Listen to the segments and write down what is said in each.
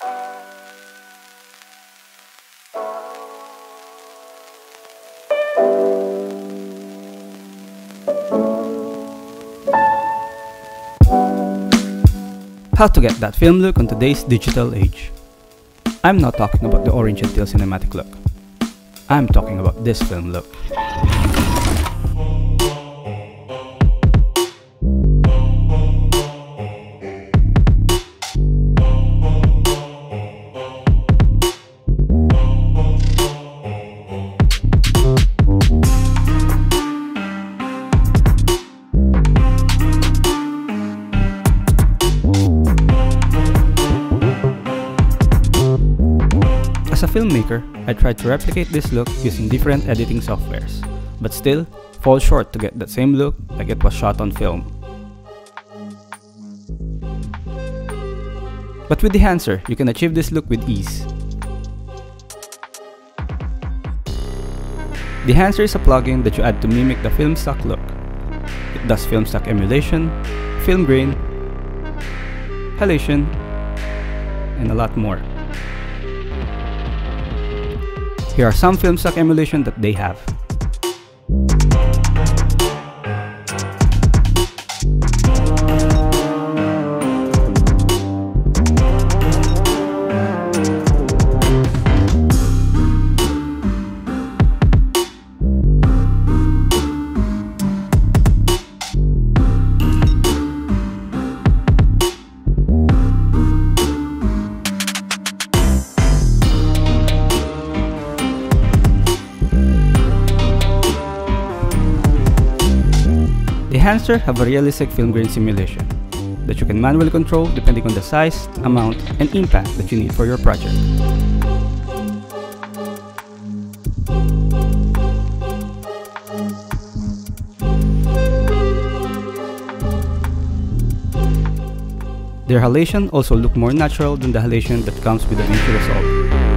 How to get that film look on today's digital age. I'm not talking about the orange and teal cinematic look. I'm talking about this film look. As a filmmaker, I tried to replicate this look using different editing softwares, but still fall short to get that same look like it was shot on film. But with Dehancer, you can achieve this look with ease. Dehancer is a plugin that you add to mimic the film stock look. It does film stock emulation, film grain, halation, and a lot more. Here are some film stock emulation that they have. Dehancer have a realistic film grain simulation that you can manually control depending on the size, amount, and impact that you need for your project. Their halation also look more natural than the halation that comes with the DaVinci Resolve.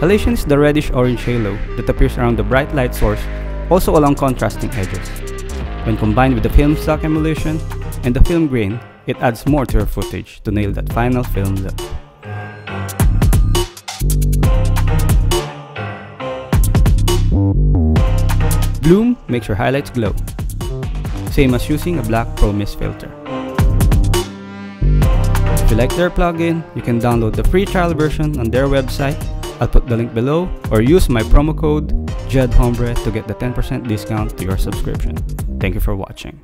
Halation is the reddish-orange halo that appears around the bright light source, also along contrasting edges. When combined with the film stock emulation and the film grain, it adds more to your footage to nail that final film look. Bloom makes your highlights glow, same as using a black Pro Mist filter. If you like their plugin, you can download the free trial version on their website I'll put the link below or use my promo code JEDHombre to get the 10% discount to your subscription. Thank you for watching.